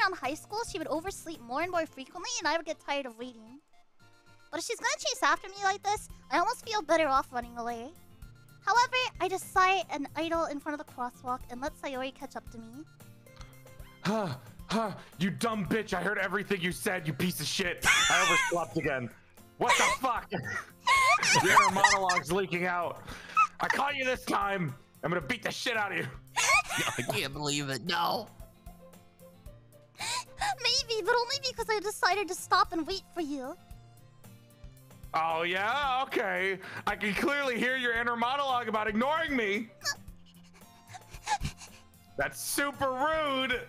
around high school, she would oversleep more and more frequently, and I would get tired of waiting. But if she's gonna chase after me like this, I almost feel better off running away. However, I just sigh and idle in front of the crosswalk and let Sayori catch up to me. Huh, huh, you dumb bitch. I heard everything you said, you piece of shit. I overslept again. What the fuck? Your inner monologue's leaking out. I caught you this time. I'm gonna beat the shit out of you. I can't believe it. No. But only because I decided to stop and wait for you. Oh, yeah? Okay. I can clearly hear your inner monologue about ignoring me. Uh, That's super rude.